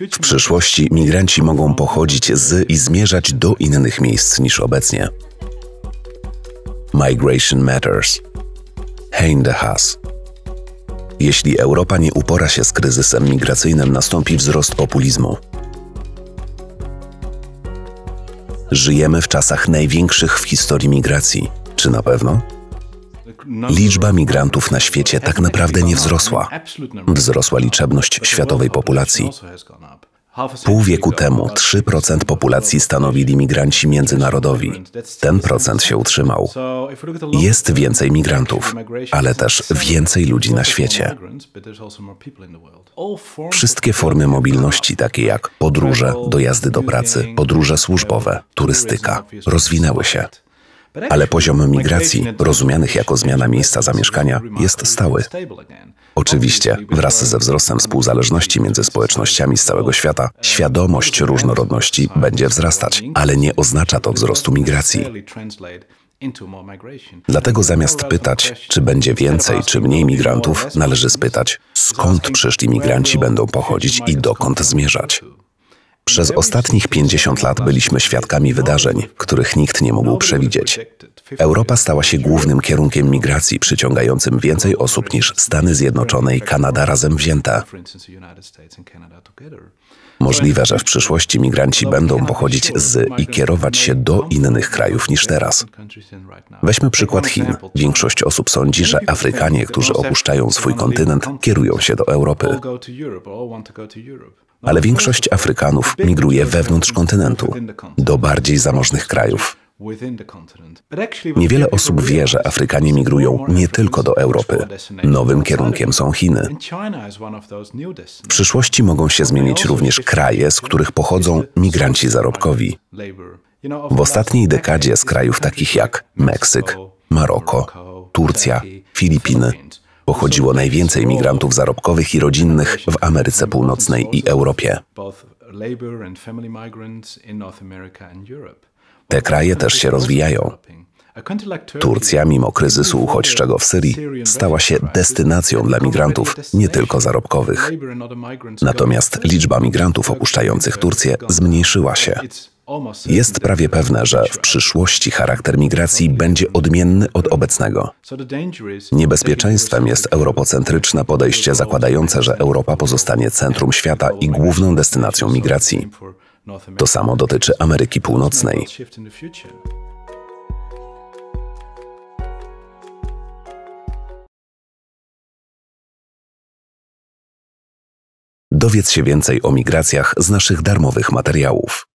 W przyszłości migranci mogą pochodzić z i zmierzać do innych miejsc niż obecnie. Migration Matters. Hein de Haas. Jeśli Europa nie upora się z kryzysem migracyjnym, nastąpi wzrost populizmu. Żyjemy w czasach największych w historii migracji. Czy na pewno? Liczba migrantów na świecie tak naprawdę nie wzrosła. Wzrosła liczebność światowej populacji. Pół wieku temu 3% populacji stanowili migranci międzynarodowi. Ten procent się utrzymał. Jest więcej migrantów, ale też więcej ludzi na świecie. Wszystkie formy mobilności, takie jak podróże, dojazdy do pracy, podróże służbowe, turystyka, rozwinęły się ale poziom migracji, rozumianych jako zmiana miejsca zamieszkania, jest stały. Oczywiście, wraz ze wzrostem współzależności między społecznościami z całego świata, świadomość różnorodności będzie wzrastać, ale nie oznacza to wzrostu migracji. Dlatego zamiast pytać, czy będzie więcej czy mniej migrantów, należy spytać, skąd przyszli migranci będą pochodzić i dokąd zmierzać. Przez ostatnich 50 lat byliśmy świadkami wydarzeń, których nikt nie mógł przewidzieć. Europa stała się głównym kierunkiem migracji, przyciągającym więcej osób niż Stany Zjednoczone i Kanada razem wzięte. Możliwe, że w przyszłości migranci będą pochodzić z i kierować się do innych krajów niż teraz. Weźmy przykład Chin. Większość osób sądzi, że Afrykanie, którzy opuszczają swój kontynent, kierują się do Europy ale większość Afrykanów migruje wewnątrz kontynentu, do bardziej zamożnych krajów. Niewiele osób wie, że Afrykanie migrują nie tylko do Europy. Nowym kierunkiem są Chiny. W przyszłości mogą się zmienić również kraje, z których pochodzą migranci zarobkowi. W ostatniej dekadzie z krajów takich jak Meksyk, Maroko, Turcja, Filipiny pochodziło najwięcej migrantów zarobkowych i rodzinnych w Ameryce Północnej i Europie. Te kraje też się rozwijają. Turcja, mimo kryzysu uchodźczego w Syrii, stała się destynacją dla migrantów, nie tylko zarobkowych. Natomiast liczba migrantów opuszczających Turcję zmniejszyła się. Jest prawie pewne, że w przyszłości charakter migracji będzie odmienny od obecnego. Niebezpieczeństwem jest europocentryczne podejście zakładające, że Europa pozostanie centrum świata i główną destynacją migracji. To samo dotyczy Ameryki Północnej. Dowiedz się więcej o migracjach z naszych darmowych materiałów.